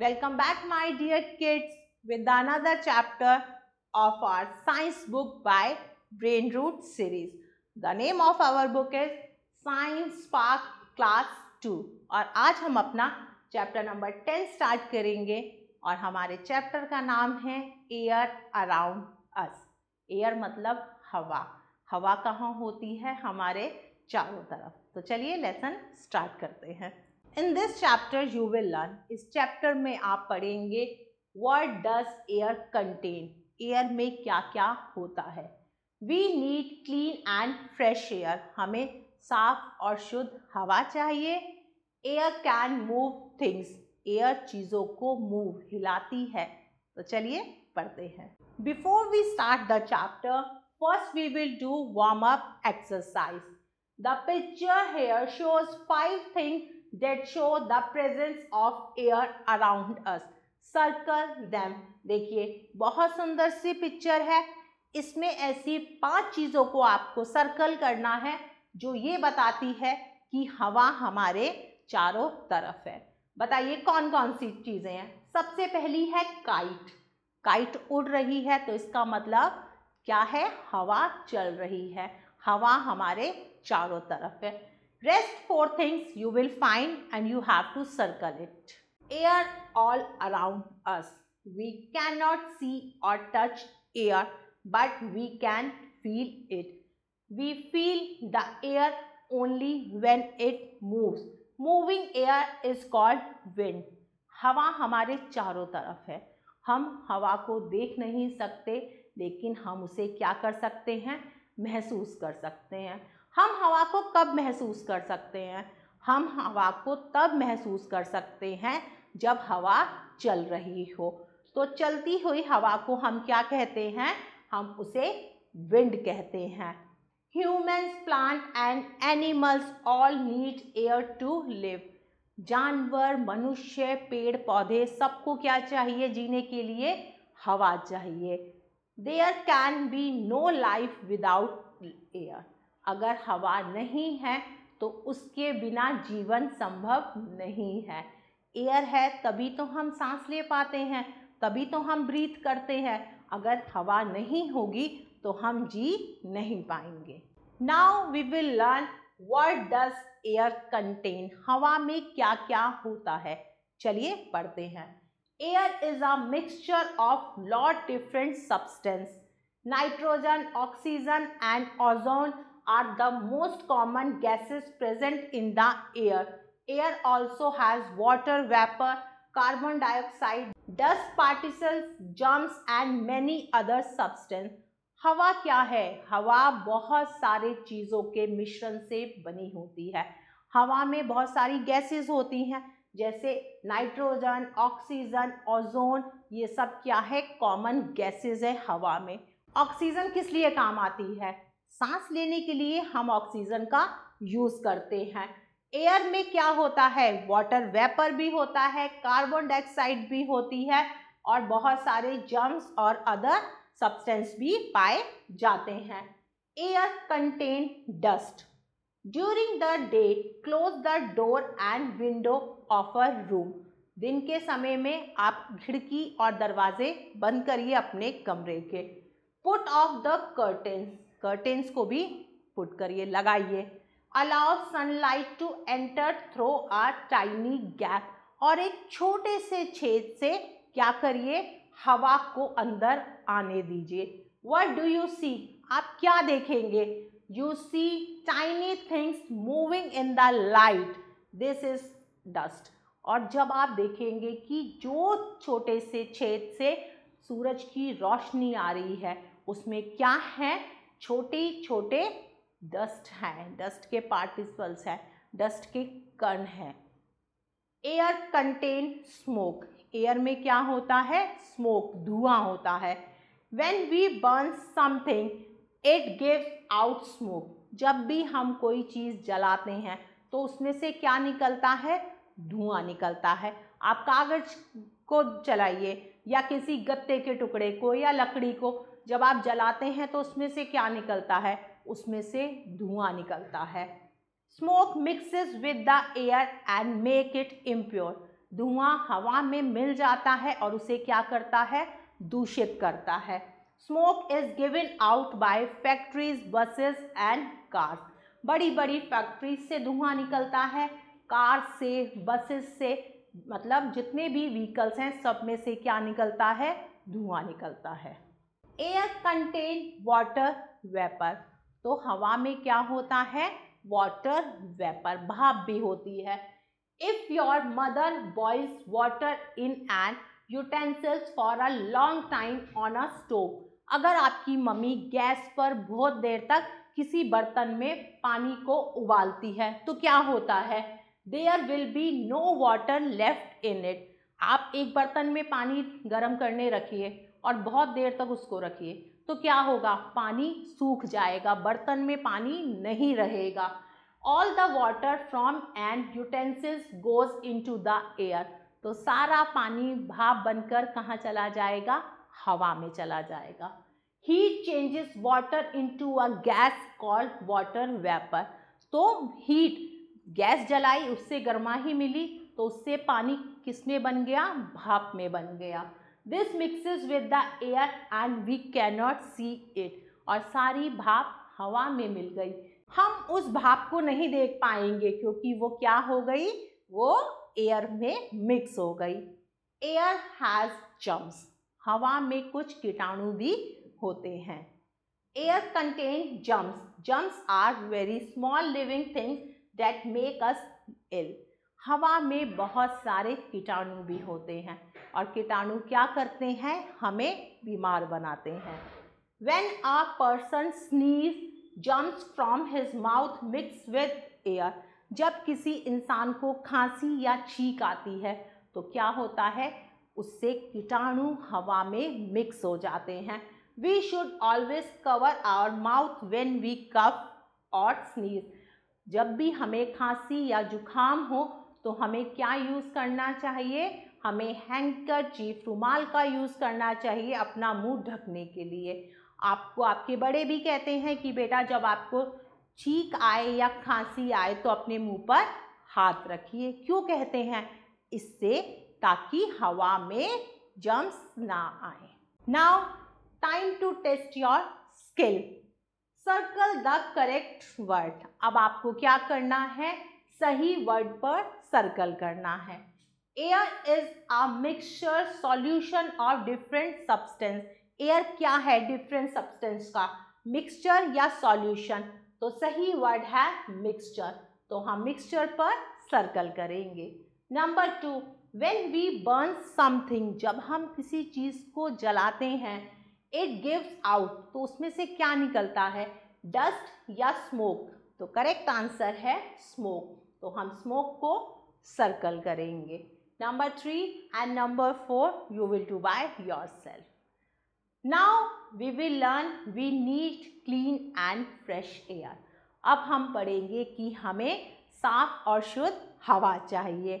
Welcome back my dear kids with another chapter of our science book by Brain Root series. The name of our book is Science Spark Class 2 और आज हम अपना chapter number 10 start करेंगे और हमारे chapter का नाम है एयर अराउंड अस एयर मतलब हवा हवा कहाँ होती है हमारे चारों तरफ़ तो चलिए लेसन स्टार्ट करते हैं in this chapter you will learn इस चैप्टर में आप पढ़ेंगे what does air contain air में क्या क्या होता है? We need clean and fresh air हमें साफ़ और शुद्ध हवा चाहिए। Air can move things air चीज़ों को मूव हिलाती है। तो चलिए पढ़ते हैं। Before we start the chapter first we will do warm up exercise the picture here shows five things that show the presence of air around us. Circle them. देखिए, बहुत सुंदर सी पिक्चर है। इसमें ऐसी पाँच चीज़ों को आपको सर्कल करना है, जो ये बताती है कि हवा हमारे चारों तरफ़ है। बताइए कौन कौन सी चीज़ें हैं? सबसे पहली है काइट काइट उड़ रही है तो इसका मतलब क्या है? हवा चल रही है। हवा हमारे चारों तरफ़ है। Rest four things you will find and you have to circle it. Air all around us. We cannot see or touch air but we can feel it. We feel the air only when it moves. Moving air is called wind. हवा हमारे चारों तरफ़ है हम हवा को देख नहीं सकते लेकिन हम उसे क्या कर सकते हैं महसूस कर सकते हैं हम हवा को कब महसूस कर सकते हैं? हम हवा को तब महसूस कर सकते हैं जब हवा चल रही हो। तो चलती हुई हवा को हम क्या कहते हैं? हम उसे विंड कहते हैं। Humans plant and animals all need air to live. जानवर, मनुष्य, पेड़, पौधे सबको क्या चाहिए? जीने के लिए हवा चाहिए। There can be no life without air अगर हवा नहीं है तो उसके बिना जीवन संभव नहीं है। एयर है, तभी तो हम सांस ले पाते हैं, तभी तो हम ब्रीथ करते हैं। अगर हवा नहीं होगी तो हम जी नहीं पाएँगे। Now we will learn what does air contain हवा में क्या क्या होता है? चलिए पढ़ते हैं। Air is a mixture of lot different substance nitrogen oxygen and ozone are the most common gases present in the air. Air also has water vapor, carbon dioxide, dust particles, germs and many other substance. हवा क्या है हवा बहुत सारे चीज़ों के मिश्रण से बनी होती है हवा में बहुत सारी गैसेस होती हैं जैसे नाइट्रोजन ऑक्सीजन ओजोन ये सब क्या है कॉमन गैसेस है हवा में ऑक्सीजन किस लिए काम आती है सांस लेने के लिए हम ऑक्सीजन का यूज़ करते हैं। एयर में क्या होता है? वाटर वेपर भी होता है कार्बन डाइऑक्साइड भी होती है और बहुत सारे जर्म्स और अदर सब्सटेंस भी पाए जाते हैं। Air contain dust during the day close the door and window of a room दिन के समय में आप खिड़की और दरवाजे बंद करिए अपने कमरे के। Put off the curtains curtains को भी पुट करिए, लगाइए। Allow sunlight to enter through a tiny gap और एक छोटे से छेद से क्या करिए, हवा को अंदर आने दीजिए। वट डू यू सी आप क्या देखेंगे? You see tiny things moving in the light this is dust और जब आप देखेंगे कि जो छोटे से छेद से सूरज की रोशनी आ रही है, उसमें क्या है? छोटे छोटे डस्ट हैं डस्ट के पार्टिकल्स हैं डस्ट के कण हैं। एयर कंटेन स्मोक एयर में क्या होता है? स्मोक धुआँ होता है। When we burn something it give out smoke जब भी हम कोई चीज़ जलाते हैं तो उसमें से क्या निकलता है? धुआँ निकलता है। आप कागज़ को जलाइए या किसी गत्ते के टुकड़े को या लकड़ी को जब आप जलाते हैं तो उसमें से क्या निकलता है? उसमें से धुआँ निकलता है। Smoke mixes with the air and make it impure धुआँ हवा में मिल जाता है और उसे क्या करता है? दूषित करता है। Smoke is given out by factories buses and cars बड़ी बड़ी फैक्ट्रीज से धुआँ निकलता है। कार से बसेस से मतलब जितने भी व्हीकल्स हैं, सब में से क्या निकलता है? धुआँ निकलता है। एयर कंटेन वाटर वेपर तो हवा में क्या होता है? वाटर वेपर भाप भी होती है। If your mother boils water in an utensils for a long time on a stove अगर आपकी मम्मी गैस पर बहुत देर तक किसी बर्तन में पानी को उबालती है तो क्या होता है? There will be no water left in it आप एक बर्तन में पानी गर्म करने रखिए। और बहुत देर तक उसको रखिए तो क्या होगा? पानी सूख जाएगा, बर्तन में पानी नहीं रहेगा। All the water from an utensils goes into the air तो सारा पानी भाप बनकर कहाँ चला जाएगा? हवा में चला जाएगा। Heat changes water into a gas called water vapour तो हीट गैस जलाई, उससे गर्मा ही मिली तो उससे पानी किसमें बन गया? भाप में बन गया। This mixes with the air and we cannot see it और सारी भाप हवा में मिल गई। हम उस भाप को नहीं देख पाएँगे क्योंकि वो क्या हो गई? वो एयर में मिक्स हो गई। एयर हैज़ जम्स हवा में कुछ कीटाणु भी होते हैं। Air contain germs germs are very small living things that make us ill हवा में बहुत सारे कीटाणु भी होते हैं। और कीटाणु क्या करते हैं? हमें बीमार बनाते हैं। When a person sneeze germs from his mouth mix with air जब किसी इंसान को खांसी या छींक आती है तो क्या होता है? उससे कीटाणु हवा में मिक्स हो जाते हैं। We should always cover our mouth when we cough और स्नीज जब भी हमें खांसी या जुखाम हो तो हमें क्या यूज़ करना चाहिए? हमें हैंकर चीफ रुमाल का यूज़ करना चाहिए अपना मुँह ढकने के लिए। आपको, आपके बड़े भी कहते हैं कि बेटा जब आपको छींक आए या खांसी आए तो अपने मुँह पर हाथ रखिए। क्यों कहते हैं? इससे ताकि हवा में जम्स ना आए। Now time to test your skill circle the correct word अब आपको क्या करना है? सही वर्ड पर सर्कल करना है। Air is a mixture solution of different substance air क्या है? डिफरेंट सब्सटेंस का। मिक्सचर या सॉल्यूशन तो सही वर्ड है मिक्सचर तो हम मिक्सचर पर सर्कल करेंगे। Number two when we burn something जब हम किसी चीज़ को जलाते हैं इट गिव्स आउट तो उसमें से क्या निकलता है? डस्ट या स्मोक तो करेक्ट आंसर है स्मोक तो हम स्मोक को सर्कल करेंगे। Number three and number four you will do by yourself now we will learn we need clean and fresh air अब हम पढ़ेंगे कि हमें साफ़ और शुद्ध हवा चाहिए।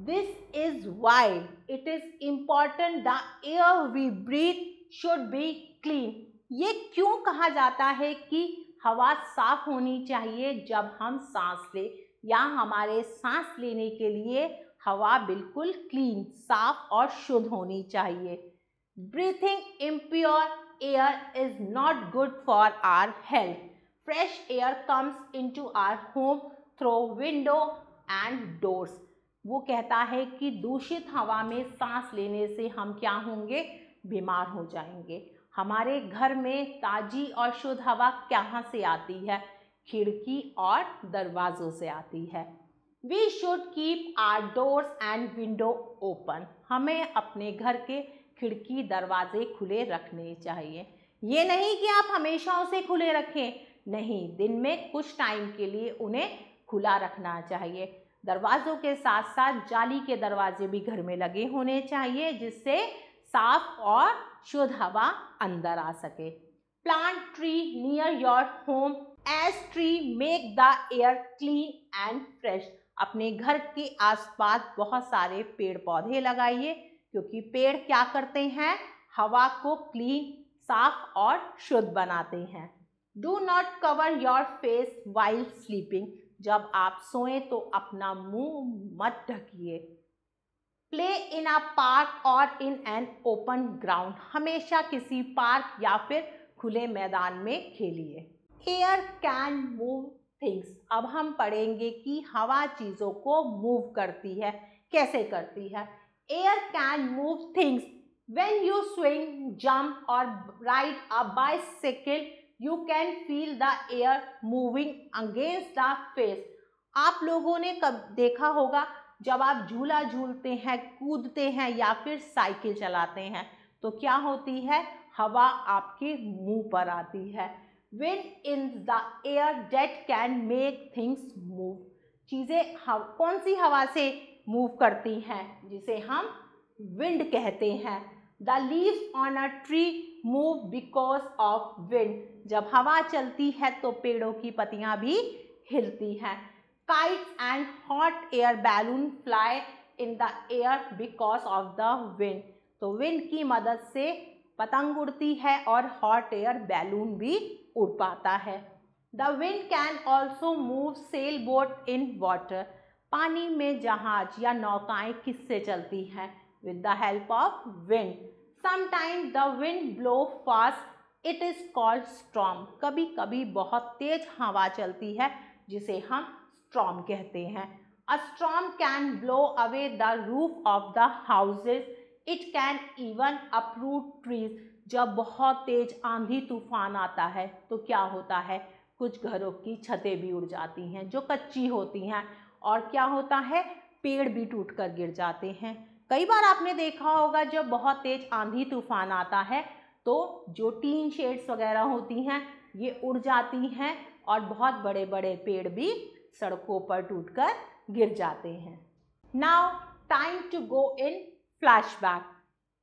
This is why it is important the air we breathe should be clean ये क्यों कहा जाता है कि हवा साफ़ होनी चाहिए जब हम सांस ले? या हमारे सांस लेने के लिए हवा बिल्कुल क्लीन, साफ़ और शुद्ध होनी चाहिए। Breathing impure air is not good for our health fresh air comes into our home through window and doors वो कहता है कि दूषित हवा में सांस लेने से हम क्या होंगे? बीमार हो जाएँगे। हमारे घर में ताज़ी और शुद्ध हवा कहाँ से आती है? खिड़की और दरवाज़ों से आती है। We should keep our doors and window open हमें अपने घर के खिड़की दरवाजे खुले रखने चाहिए। ये नहीं कि आप हमेशा उसे खुले रखें। नहीं, दिन में कुछ टाइम के लिए उन्हें खुला रखना चाहिए। दरवाज़ों के साथ साथ जाली के दरवाजे भी घर में लगे होने चाहिए, जिससे साफ़ और शुद्ध हवा अंदर आ सके। Plant tree near your home as tree make the air clean and fresh अपने घर के आसपास बहुत सारे पेड़ पौधे लगाइए, क्योंकि पेड़ क्या करते हैं? हवा को क्लीन साफ़ और शुद्ध बनाते हैं। Do not cover your face while sleeping जब आप सोएँ तो अपना मुँह मत ढकिए। प्ले इन अ पार्क और इन एन ओपन ग्राउंड हमेशा किसी पार्क या फिर खुले मैदान में खेलिए। एयर कैन मूव थिंग्स अब हम पढ़ेंगे कि हवा चीज़ों को मूव करती है। कैसे करती है? Air can move things when you swing jump और ride a bicycle you can feel the air moving against the face आप लोगों ने कब देखा होगा, जब आप झूला झूलते हैं, कूदते हैं या फिर साइकिल चलाते हैं तो क्या होती है? हवा आपके मुँह पर आती है। Wind in the air that can make things move चीज़ें कौन सी हवा से मूव करती हैं? जिसे हम विंड कहते हैं। The leaves on a tree move because of wind जब हवा चलती है तो पेड़ों की पत्तियाँ भी हिलती हैं। Kites and hot air balloon fly in the air because of the wind तो विंड की मदद से पतंग उड़ती है और हॉट एयर बैलून भी उड़ पाता है। The wind can also move sail boat in water पानी में जहाज़ या नौकाएँ किससे चलती हैं? With the help of wind sometime the wind blow fast it is called storm कभी कभी बहुत तेज हवा चलती है, जिसे हम स्ट्रॉम कहते हैं। A storm can blow away the roof of the houses it can even uproot trees जब बहुत तेज आंधी तूफ़ान आता है तो क्या होता है? कुछ घरों की छतें भी उड़ जाती हैं, जो कच्ची होती हैं। और क्या होता है? पेड़ भी टूट कर गिर जाते हैं। कई बार आपने देखा होगा, जब बहुत तेज आंधी तूफ़ान आता है तो जो टीन शेड्स वगैरह होती हैं, ये उड़ जाती हैं और बहुत बड़े बड़े पेड़ भी सड़कों पर टूटकर गिर जाते हैं। Now time to go in flashback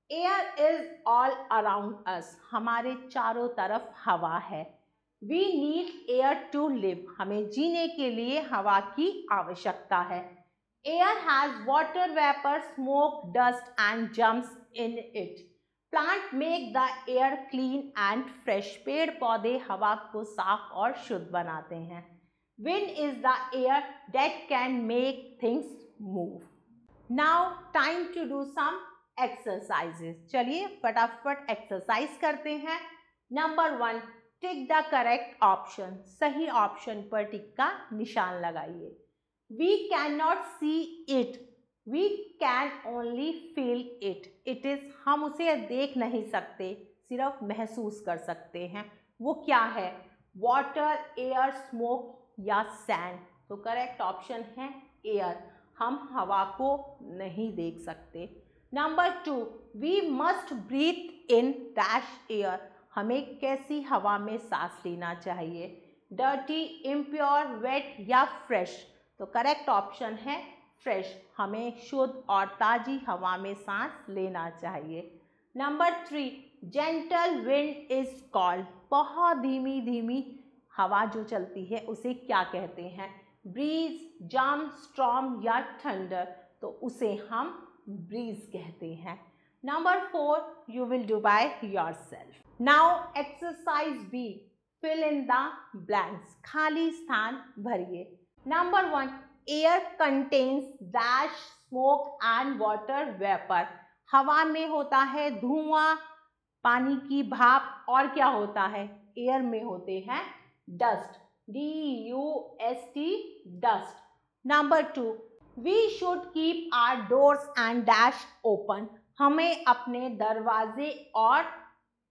air is all around us हमारे चारों तरफ़ हवा है। We need air to live हमें जीने के लिए हवा की आवश्यकता है। Air has water vapour smoke dust and germs in it plant make the air clean and fresh पेड़ पौधे हवा को साफ़ और शुद्ध बनाते हैं। Wind is the air that can make things move. Now time to do some exercises. चलिए फटाफट एक्सरसाइज करते हैं. Number one tick the correct option सही ऑप्शन पर टिक का निशान लगाइए. We can not see it we can only feel it it is हम उसे देख नहीं सकते, सिर्फ़ महसूस कर सकते हैं. वो क्या है? वाटर एयर स्मोक या सैंड तो करेक्ट ऑप्शन है एयर हम हवा को नहीं देख सकते। Number two we must breathe in dash air हमें कैसी हवा में सांस लेना चाहिए? डर्टी इम्प्योर वेट या फ्रेश तो करेक्ट ऑप्शन है फ्रेश हमें शुद्ध और ताज़ी हवा में सांस लेना चाहिए। Number three gentle wind is called बहुत धीमी धीमी हवा जो चलती है, उसे क्या कहते हैं? ब्रीज जाम स्ट्रॉम या ठंडर तो उसे हम ब्रीज कहते हैं। Number four you will do by yourself now exercise B fill in the blanks खाली स्थान भरिए। Number one air contains dash smoke and water vapour हवा में होता है धुआँ, पानी की भाप और क्या होता है? एयर में होते हैं dust. D u s t, dust. Number 2 we should keep our doors and dash open. हमें अपने दरवाजे और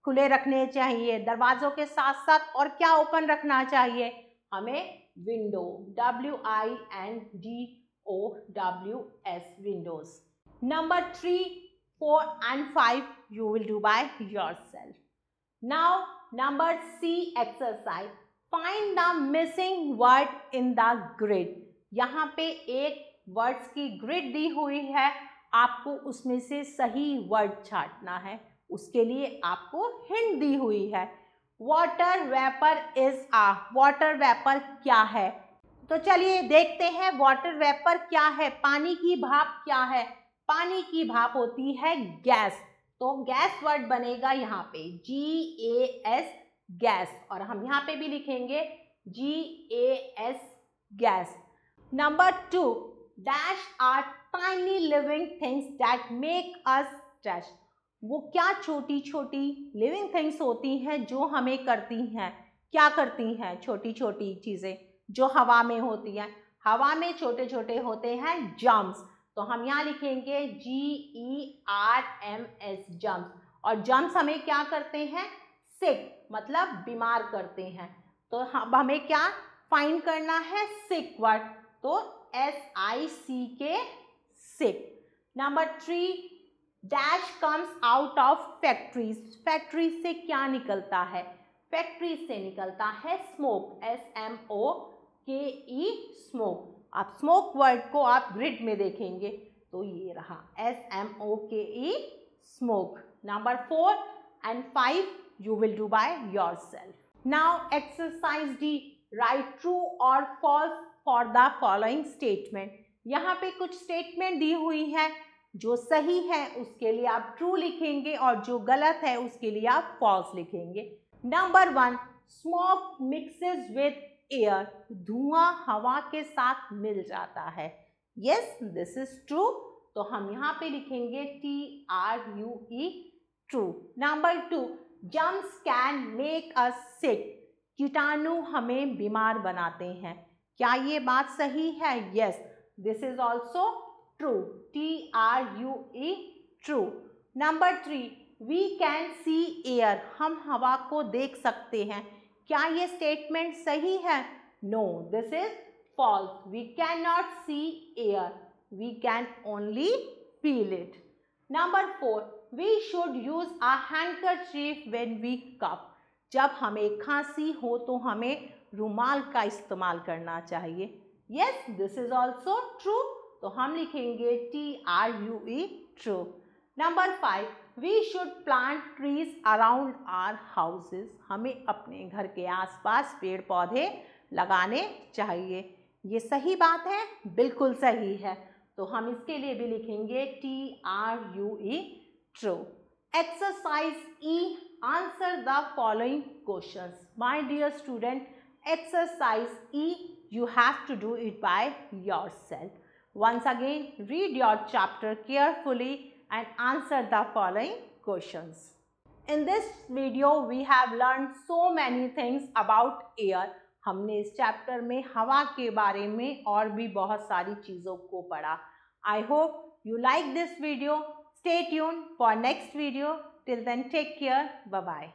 खुले रखने चाहिए। दरवाज़ों के साथ साथ और क्या ओपन रखना चाहिए? हमें window W I N D O W S windows number three four and five you will do by yourself now number C exercise find the missing word in the grid यहाँ पे एक words की grid दी हुई है। आपको उसमें से सही वर्ड छाटना है। उसके लिए आपको हिंट दी हुई है। Water vapour is a water vapour क्या है? तो चलिए देखते हैं वाटर वेपर क्या है। पानी की भाप क्या है? पानी की भाप होती है गैस तो गैस वर्ड बनेगा यहाँ पे। जी ए एस गैस, और हम यहाँ पे भी लिखेंगे G A S gas. Number two dash are tiny living things that make us stretch वो क्या छोटी छोटी लिविंग थिंग्स होती हैं जो हमें करती हैं? क्या करती हैं छोटी छोटी चीज़ें जो हवा में होती हैं? हवा में छोटे छोटे होते हैं जम्स तो हम यहाँ लिखेंगे G E R M S germs और जम्स हमें क्या करते हैं? सिक मतलब बीमार करते हैं। तो हम हमें क्या फाइंड करना है? सिक वर्ड तो S I C K sick number three dash comes out of factories factory से क्या निकलता है? फैक्ट्री से निकलता है smoke S M O K E smoke आप स्मोक वर्ड को आप ग्रिड में देखेंगे तो ये रहा S M O K E smoke number four and five you will do by yourself. Now, exercise D. Write true or false for the following statement. यहाँ पे कुछ स्टेटमेंट दी हुई है, जो सही है, उसके लिए आप ट्रू लिखेंगे और जो गलत है, उसके लिए आप फॉल्स लिखेंगे number one smoke mixes with air धुआँ हवा के साथ मिल जाता है यस दिस इज़ ट्रू तो हम यहाँ पे लिखेंगे T R U E true number two germs can make us sick. कीटाणु हमें बीमार बनाते हैं। क्या ये बात सही है? Yes this is also true T R U E true number three we can see air हम हवा को देख सकते हैं। क्या ये स्टेटमेंट सही है? No this is false we can not see air we can only feel it number four we should use a handkerchief when we cough जब हमें खांसी हो तो हमें रुमाल का इस्तेमाल करना चाहिए। Yes this is also true तो हम लिखेंगे T R U E true number five we should plant trees around our houses हमें अपने घर के आसपास पेड़ पौधे लगाने चाहिए। ये सही बात है? बिल्कुल सही है। तो हम इसके लिए भी लिखेंगे T R U E True. Exercise E. Answer the following questions. My dear student, exercise E, you have to do it by yourself. Once again, read your chapter carefully and answer the following questions. In this video, we have learned so many things about air. हमने इस chapter में हवा के बारे में और भी बहुत सारी चीज़ों को पढ़ा I hope you like this video Stay tuned for next video. Till then, take care. Bye-bye.